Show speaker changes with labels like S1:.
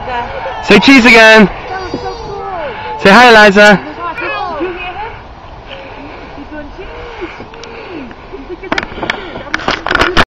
S1: Eliza.
S2: Say cheese again.
S1: So cool.
S2: Say hi, Eliza.